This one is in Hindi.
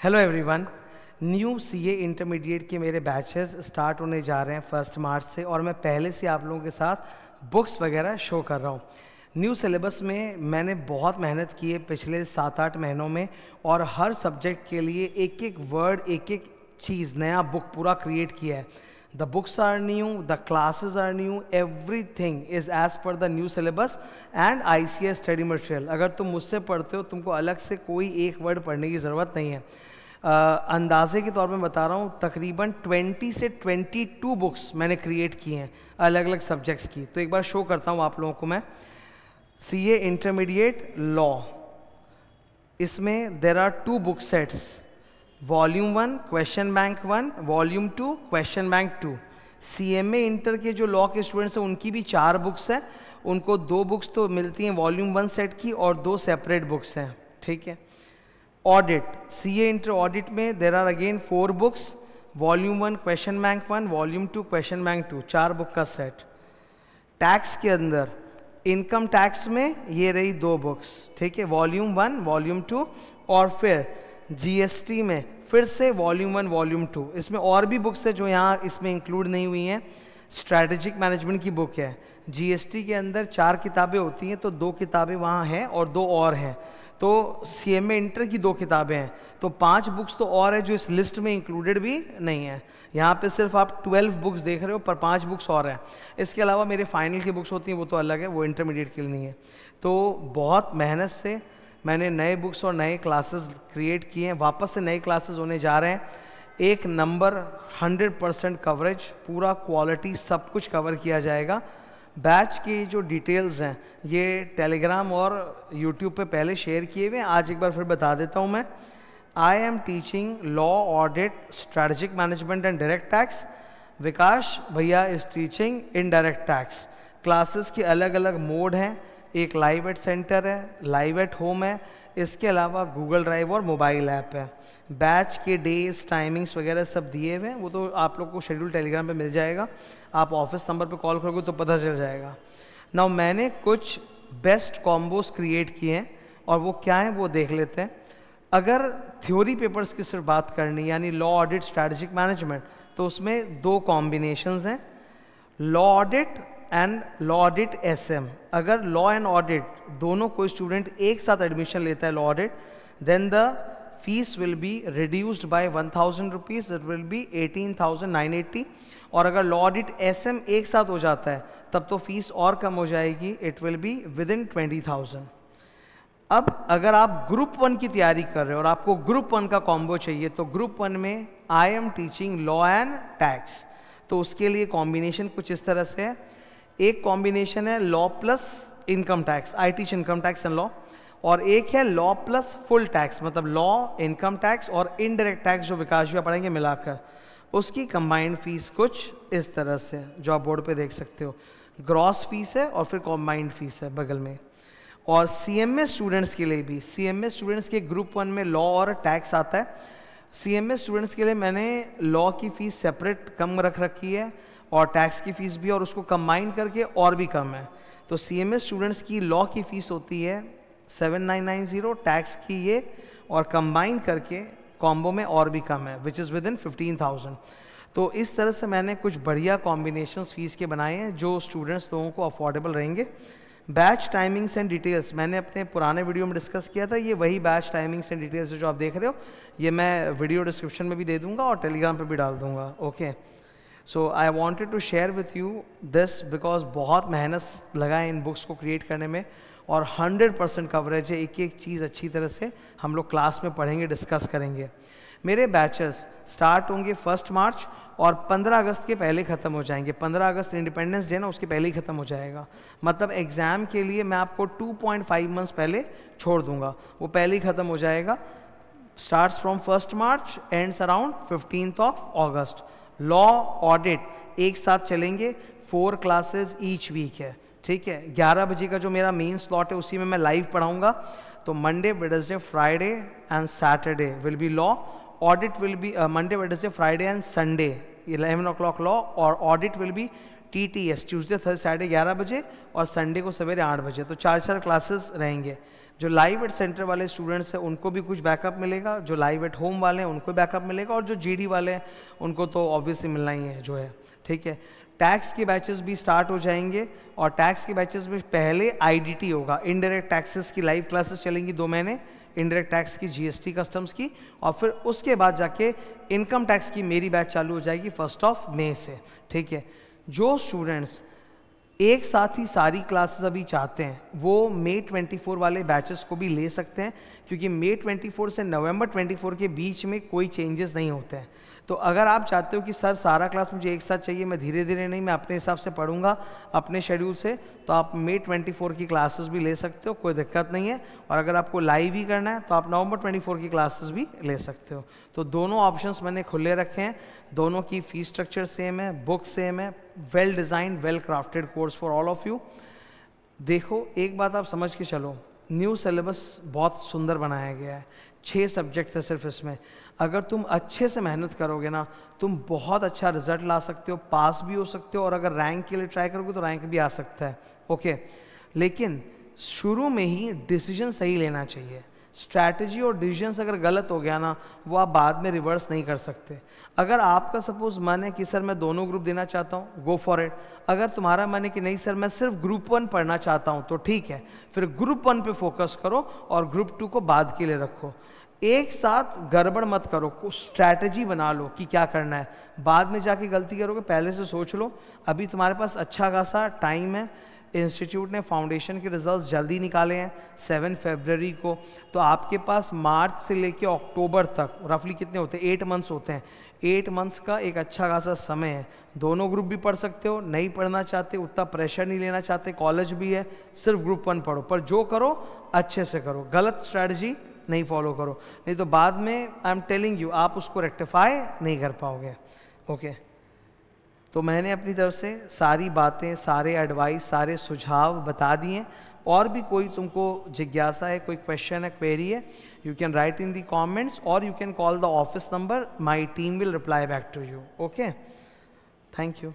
Hello everyone new CA intermediate के मेरे बैचेस स्टार्ट होने जा रहे हैं फ़र्स्ट मार्च से और मैं पहले से आप लोगों के साथ बुक्स वगैरह शो कर रहा हूँ। न्यू सिलेबस में मैंने बहुत मेहनत की है पिछले सात आठ महीनों में और हर सब्जेक्ट के लिए एक एक वर्ड एक एक चीज़, नया बुक पूरा क्रिएट किया है। The books are new the classes are new everything is as per the new syllabus and I C S study material अगर तुम मुझसे पढ़ते हो, तुमको अलग से कोई एक वर्ड पढ़ने की ज़रूरत नहीं है। अंदाजे के तौर पे बता रहा हूँ, तकरीबन 20 से 22 बुक्स मैंने क्रिएट की हैं अलग अलग सब्जेक्ट्स की। तो एक बार शो करता हूँ आप लोगों को मैं। सी ए इंटरमीडिएट लॉ इसमें there are two book sets volume one question bank one volume two question bank two C M A inter के जो लॉ के स्टूडेंट्स हैं, उनकी भी चार बुक्स हैं. उनको दो बुक्स तो मिलती हैं वॉल्यूम वन सेट की और दो सेपरेट बुक्स हैं. ठीक है? Audit C A inter audit में there are again four books volume one question bank one volume two question bank two चार बुक का सेट टैक्स के अंदर इनकम टैक्स में ये रही दो बुक्स ठीक है? वॉल्यूम वन वॉल्यूम टू और फिर जीएसटी में फिर से वॉल्यूम वन वॉल्यूम टू इसमें और भी बुक्स है जो यहाँ इसमें इंक्लूड नहीं हुई हैं। स्ट्रैटेजिक मैनेजमेंट की बुक है। जीएसटी के अंदर चार किताबें होती हैं तो दो किताबें वहाँ हैं और दो और हैं। तो सी एम इंटर की दो किताबें हैं। तो पाँच बुक्स तो और है जो इस लिस्ट में इंक्लूडेड भी नहीं है। यहाँ पे सिर्फ़ आप ट्वेल्व बुक्स देख रहे हो, पर पाँच बुक्स और हैं। इसके अलावा मेरे फाइनल की बुक्स होती हैं, वो तो अलग है, वो इंटरमीडिएट के लिए नहीं है। तो बहुत मेहनत से मैंने नए बुक्स और नए क्लासेस क्रिएट किए हैं। वापस से नए क्लासेस होने जा रहे हैं। एक नंबर हंड्रेड परसेंट कवरेज पूरा क्वालिटी सब कुछ कवर किया जाएगा। बैच की जो डिटेल्स हैं, ये टेलीग्राम और यूट्यूब पे पहले शेयर किए हुए हैं। आज एक बार फिर बता देता हूँ मैं। I am teaching law audit strategic management and direct tax Vikas भैया is teaching indirect tax classes के अलग अलग मोड हैं। एक लाइव एट सेंटर है लाइव एट होम है, इसके अलावा गूगल ड्राइव और मोबाइल ऐप है। बैच के डेज़ टाइमिंग्स वगैरह सब दिए हुए हैं, वो तो आप लोग को शेड्यूल टेलीग्राम पे मिल जाएगा। आप ऑफ़िस नंबर पे कॉल करोगे तो पता चल जाएगा। नाउ मैंने कुछ बेस्ट कॉम्बोज क्रिएट किए हैं, और वो क्या है वो देख लेते हैं। अगर थ्योरी पेपर्स की सिर्फ़ बात करनी, यानी लॉ ऑडिट स्ट्रैटेजिक मैनेजमेंट तो उसमें दो कॉम्बिनेशंस हैं। Law audit and law audit S M अगर लॉ एंड ऑडिट दोनों कोई स्टूडेंट एक साथ एडमिशन लेता है law audit then the fees will be reduced by one thousand rupees it will be eighteen thousand nine eighty और अगर लॉ ऑडिट एस एम एक साथ हो जाता है, तब तो फ़ीस और कम हो जाएगी it will be within twenty thousand अब अगर आप ग्रुप वन की तैयारी कर रहे हो और आपको ग्रुप वन का कॉम्बो चाहिए तो ग्रुप वन में I am teaching law and tax तो उसके लिए कॉम्बिनेशन कुछ इस तरह से है। एक कॉम्बिनेशन है law plus income tax I teach income tax and law और एक है लॉ प्लस फुल टैक्स मतलब लॉ इनकम टैक्स और इनडायरेक्ट टैक्स जो विकास जी पढ़ेंगे मिलाकर। उसकी कंबाइंड फ़ीस कुछ इस तरह से जो आप बोर्ड पे देख सकते हो। ग्रॉस फ़ीस है और फिर कॉम्बाइंड फ़ीस है बगल में। और सी एम एस स्टूडेंट्स के लिए भी सी एम एस स्टूडेंट्स के ग्रुप वन में लॉ और टैक्स आता है। सी एम एस स्टूडेंट्स के लिए मैंने लॉ की फ़ीस सेपरेट कम रख रखी है। और टैक्स की फ़ीस भी और उसको कंबाइन करके और भी कम है। तो सी एम एस स्टूडेंट्स की लॉ की फ़ीस होती है seven nine nine zero tax की ये और कंबाइन करके कॉम्बो में और भी कम है which is within fifteen thousand तो इस तरह से मैंने कुछ बढ़िया कॉम्बिनेशन फ़ीस के बनाए हैं जो स्टूडेंट्स लोगों को अफोर्डेबल रहेंगे। बैच टाइमिंग्स एंड डिटेल्स मैंने अपने पुराने वीडियो में डिस्कस किया था, ये वही बैच टाइमिंग्स एंड डिटेल्स जो आप देख रहे हो। ये मैं वीडियो डिस्क्रिप्शन में भी दे दूँगा और टेलीग्राम पे भी डाल दूँगा okay so I wanted to share with you this because बहुत मेहनत लगा है इन बुक्स को क्रिएट करने में और 100 परसेंट कवरेज है। एक एक चीज़ अच्छी तरह से हम लोग क्लास में पढ़ेंगे डिस्कस करेंगे। मेरे बैचेस स्टार्ट होंगे फ़र्स्ट मार्च और 15 अगस्त के पहले ख़त्म हो जाएँगे। 15 अगस्त इंडिपेंडेंस डे ना, उसके पहले ही ख़त्म हो जाएगा। मतलब एग्ज़ाम के लिए मैं आपको 2.5 मंथ्स पहले छोड़ दूँगा। वो पहले ही ख़त्म हो जाएगा। Start from first March ends around fifteen of August law audit एक साथ चलेंगे फोर क्लासेस ईच वीक है। ठीक है? ग्यारह बजे का जो मेरा मेन स्लॉट है, उसी में मैं लाइव पढ़ाऊँगा। तो Monday Wednesday Friday and Saturday will be law audit will be Monday Wednesday Friday and Sunday eleven o'clock law और audit will be T T S Tuesday third Saturday ग्यारह बजे और संडे को सवेरे आठ बजे। तो चार चार क्लासेस रहेंगे। जो लाइव एट सेंटर वाले स्टूडेंट्स हैं, उनको भी कुछ बैकअप मिलेगा। जो लाइव एट होम वाले हैं, उनको बैकअप मिलेगा। और जो जीडी वाले हैं, उनको तो ऑब्वियसली मिलना ही है जो है। ठीक है? टैक्स के बैचेस भी स्टार्ट हो जाएँगे और टैक्स के बैचेस में पहले आईडीटी होगा। इनडायरेक्ट टैक्सेस की लाइव क्लासेस चलेंगी दो महीने। इनडायरेक्ट टैक्स की जीएसटी कस्टम्स की और फिर उसके बाद जाके इनकम टैक्स की मेरी बैच चालू हो जाएगी फ़र्स्ट ऑफ़ मे से। ठीक है? जो स्टूडेंट्स एक साथ ही सारी क्लासेस अभी चाहते हैं। वो मे 24 वाले बैचेस को भी ले सकते हैं, क्योंकि मे 24 से नवंबर 24 के बीच में कोई चेंजेस नहीं होते हैं। तो अगर आप चाहते हो कि सर, सारा क्लास मुझे एक साथ चाहिए, मैं धीरे धीरे नहीं, मैं अपने हिसाब से पढ़ूँगा, अपने शेड्यूल से तो आप मे 24 की क्लासेस भी ले सकते हो, कोई दिक्कत नहीं है। और अगर आपको लाइव ही करना है तो आप नवंबर 24 की क्लासेस भी ले सकते हो। तो दोनों ऑप्शंस मैंने खुले रखे हैं। दोनों की फ़ीस स्ट्रक्चर सेम है बुक सेम है well design well crafted course for all of you देखो, एक बात आप समझ के चलो न्यू सिलेबस बहुत सुंदर बनाया गया है। छः सब्जेक्ट्स है सिर्फ़ इसमें। अगर तुम अच्छे से मेहनत करोगे ना, तुम बहुत अच्छा रिज़ल्ट ला सकते हो पास भी हो सकते हो, और अगर रैंक के लिए ट्राई करोगे तो रैंक भी आ सकता है। ओके लेकिन शुरू में ही डिसीज़न सही लेना चाहिए। स्ट्रैटेजी और डिसीजंस अगर गलत हो गया ना, वो आप बाद में रिवर्स नहीं कर सकते। अगर आपका सपोज़ मन है कि सर मैं दोनों ग्रुप देना चाहता हूँ गो फॉर इट अगर तुम्हारा मन है कि नहीं सर, मैं सिर्फ़ ग्रुप वन पढ़ना चाहता हूँ तो ठीक है। फिर ग्रुप वन पे फोकस करो और ग्रुप टू को बाद के लिए रखो। एक साथ गड़बड़ मत करो कुछ स्ट्रैटेजी बना लो कि क्या करना है। बाद में जाके गलती करोगे, पहले से सोच लो। अभी तुम्हारे पास अच्छा खासा टाइम है इंस्टीट्यूट ने फाउंडेशन के रिजल्ट्स जल्दी निकाले हैं, सेवन फेबररी को। तो आपके पास मार्च से लेके अक्टूबर तक, रफली कितने होते हैं? एट मंथ्स होते हैं। एट मंथ्स का एक अच्छा खासा समय है। दोनों ग्रुप भी पढ़ सकते हो, नहीं पढ़ना चाहते, उतना प्रेशर नहीं लेना चाहते, कॉलेज भी है, सिर्फ़ ग्रुप वन पढ़ो। पर जो करो, अच्छे से करो। गलत स्ट्रैटेजी नहीं फॉलो करो। नहीं तो बाद में आई एम टेलिंग यू आप उसको रेक्टिफाई नहीं कर पाओगे। ओके तो मैंने अपनी तरफ़ से सारी बातें, सारे एडवाइस सारे सुझाव बता दिए और भी कोई तुमको जिज्ञासा है, कोई क्वेश्चन है क्वेरी है you can write in the comments और you can call the office number my team will reply back to you okay thank you